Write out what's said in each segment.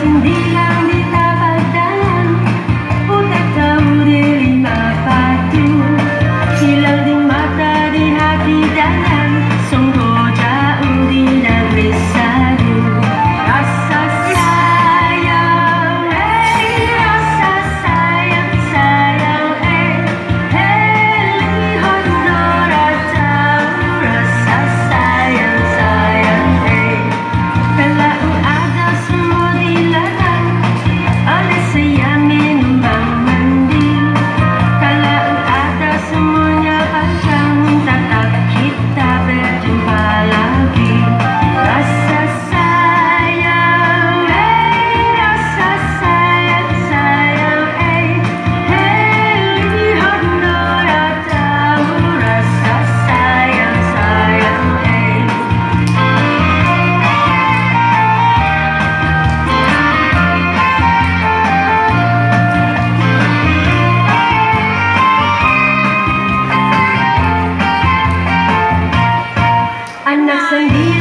to. Anak sendiri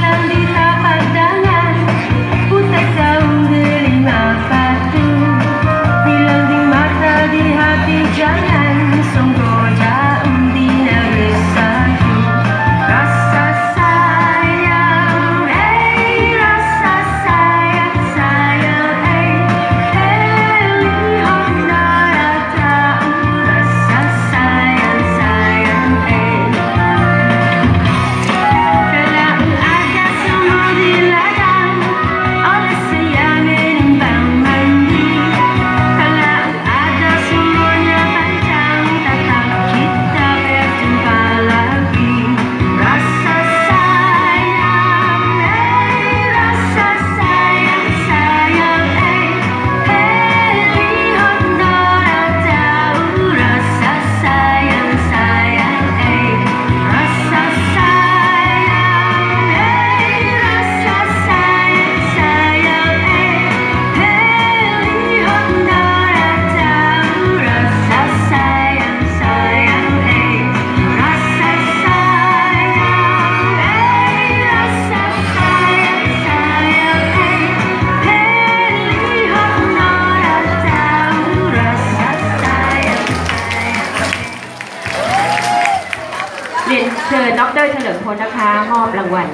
เชิญดรเฉลิมพลนะคะ มอบรางวัล